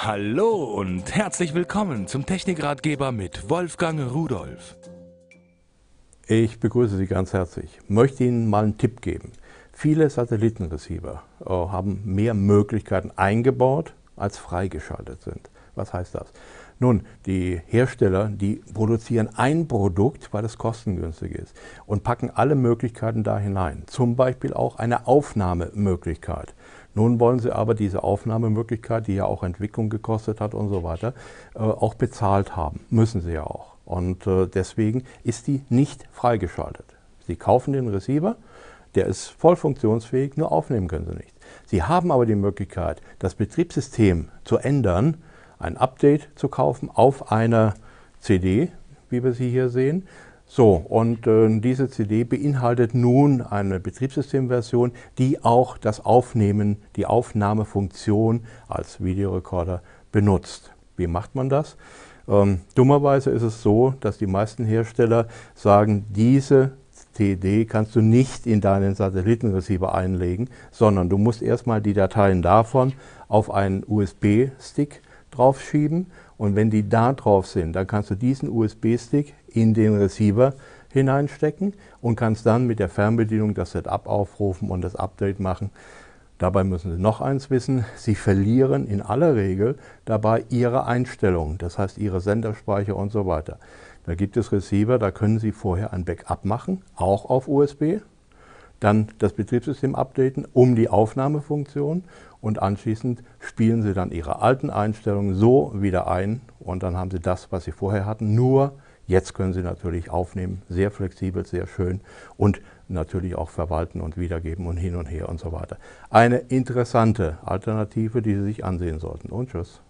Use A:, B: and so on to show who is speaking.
A: Hallo und herzlich willkommen zum Technikratgeber mit Wolfgang Rudolf.
B: Ich begrüße Sie ganz herzlich. Möchte Ihnen mal einen Tipp geben. Viele Satellitenreceiver äh, haben mehr Möglichkeiten eingebaut, als freigeschaltet sind. Was heißt das? Nun, die Hersteller, die produzieren ein Produkt, weil es kostengünstig ist und packen alle Möglichkeiten da hinein. Zum Beispiel auch eine Aufnahmemöglichkeit. Nun wollen sie aber diese Aufnahmemöglichkeit, die ja auch Entwicklung gekostet hat und so weiter, äh, auch bezahlt haben. Müssen sie ja auch. Und äh, deswegen ist die nicht freigeschaltet. Sie kaufen den Receiver, der ist voll funktionsfähig, nur aufnehmen können Sie nicht. Sie haben aber die Möglichkeit, das Betriebssystem zu ändern, ein Update zu kaufen auf einer CD, wie wir sie hier sehen. So, und äh, diese CD beinhaltet nun eine Betriebssystemversion, die auch das Aufnehmen, die Aufnahmefunktion als Videorekorder benutzt. Wie macht man das? Ähm, dummerweise ist es so, dass die meisten Hersteller sagen, diese CD kannst du nicht in deinen Satellitenreceiver einlegen, sondern du musst erstmal die Dateien davon auf einen USB-Stick draufschieben und wenn die da drauf sind, dann kannst du diesen USB-Stick in den Receiver hineinstecken und kannst dann mit der Fernbedienung das Setup aufrufen und das Update machen. Dabei müssen Sie noch eins wissen, Sie verlieren in aller Regel dabei Ihre Einstellungen, das heißt Ihre Senderspeicher und so weiter. Da gibt es Receiver, da können Sie vorher ein Backup machen, auch auf USB, dann das Betriebssystem updaten um die Aufnahmefunktion und anschließend spielen Sie dann Ihre alten Einstellungen so wieder ein und dann haben Sie das, was Sie vorher hatten. Nur jetzt können Sie natürlich aufnehmen, sehr flexibel, sehr schön und natürlich auch verwalten und wiedergeben und hin und her und so weiter. Eine interessante Alternative, die Sie sich ansehen sollten. Und tschüss.